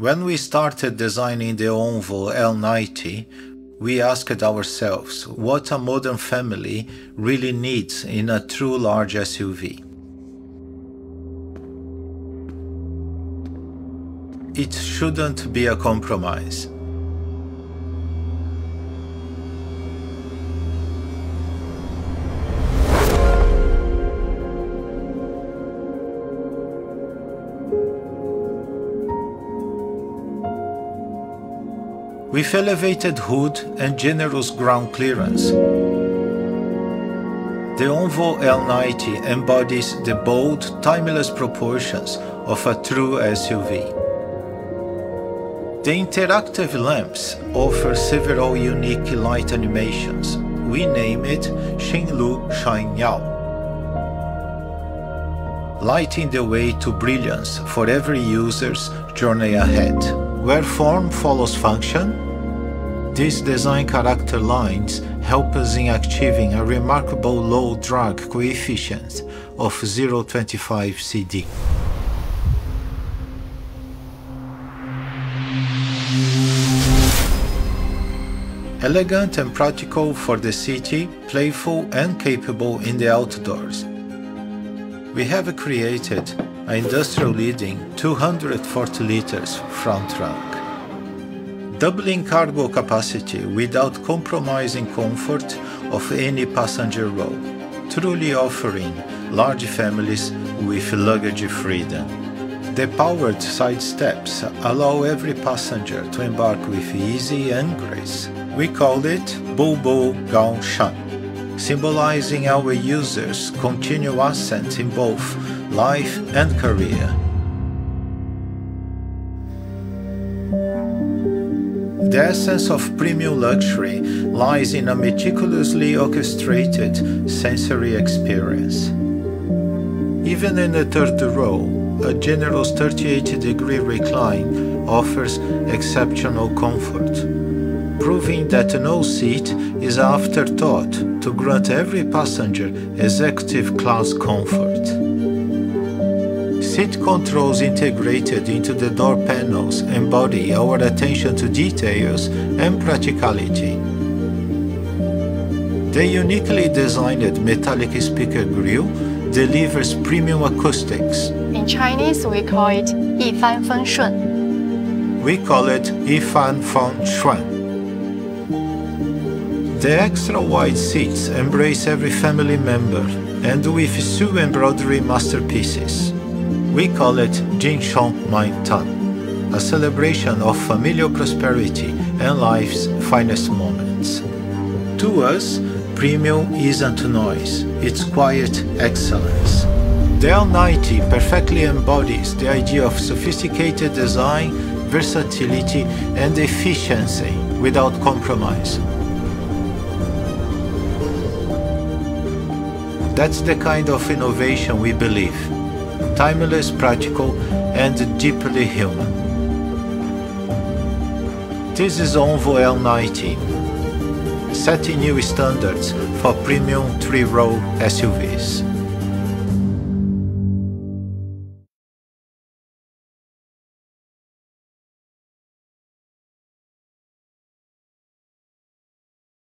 When we started designing the Onvo L90, we asked ourselves what a modern family really needs in a true large SUV. It shouldn't be a compromise. With elevated hood and generous ground clearance. The Onvo L90 embodies the bold, timeless proportions of a true SUV. The interactive lamps offer several unique light animations. We name it Xinlu Shine Yao, lighting the way to brilliance for every user's journey ahead. Where form follows function, these design character lines help us in achieving a remarkable low drag coefficient of 0.25 CD. Elegant and practical for the city, playful and capable in the outdoors. We have created industrial leading 240 liters front trunk. Doubling cargo capacity without compromising comfort of any passenger row, truly offering large families with luggage freedom. The powered side steps allow every passenger to embark with ease and grace. We call it Bobo Gao Shan, symbolizing our users' continued ascent in both life and career. The essence of premium luxury lies in a meticulously orchestrated sensory experience. Even in the third row, a generous 38 degree recline offers exceptional comfort, proving that no seat is afterthought to grant every passenger executive class comfort. Seat controls integrated into the door panels embody our attention to details and practicality. The uniquely designed metallic speaker grille delivers premium acoustics. In Chinese, we call it 一帆风顺. We call it 一帆风顺. The extra wide seats embrace every family member and with Su embroidery masterpieces. We call it Jinshong Mai Tan, a celebration of familial prosperity and life's finest moments. To us, premium isn't noise, it's quiet excellence. The L90 perfectly embodies the idea of sophisticated design, versatility, and efficiency without compromise. That's the kind of innovation we believe timeless, practical, and deeply human. This is Onvo L90, setting new standards for premium three-row SUVs.